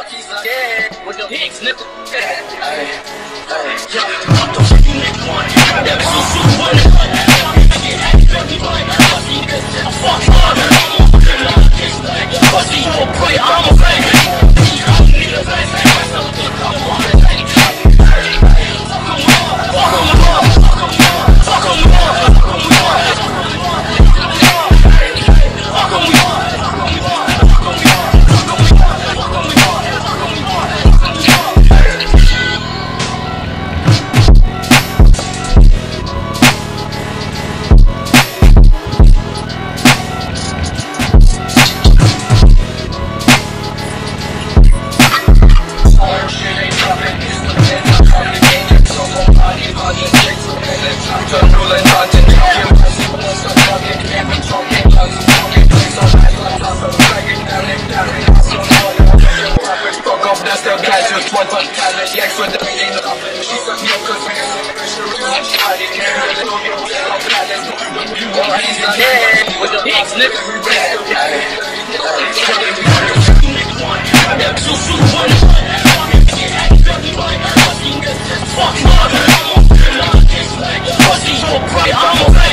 Yeah, with the pigs, nigga. Hey, hey, yeah. Don't say you make one. Never Yeah, with the pigs, nigga. I'ma pray, I'ma.